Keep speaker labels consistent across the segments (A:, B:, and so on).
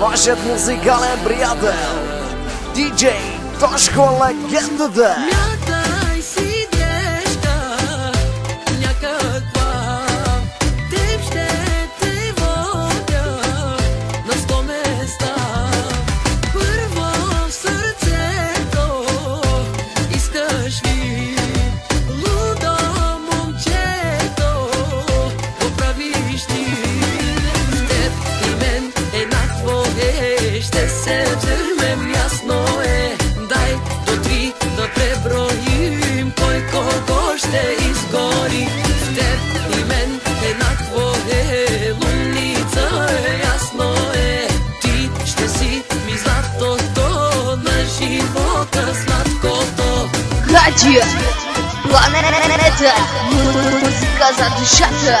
A: Вашият музикален приятел, диджей Тошко легендата. acıyor Planeta Muz gaza düşatı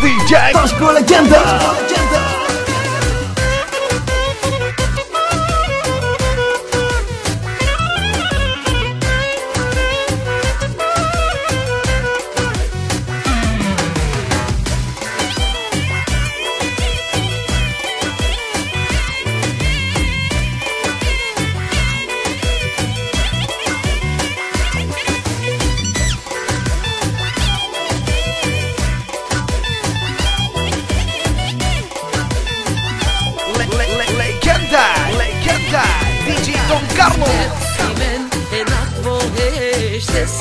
A: DJ Tosco Legenda.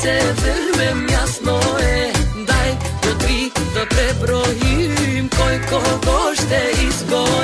A: Se vëllem jasno e Daj do tri, do tre brojim Koi kogo qte ispo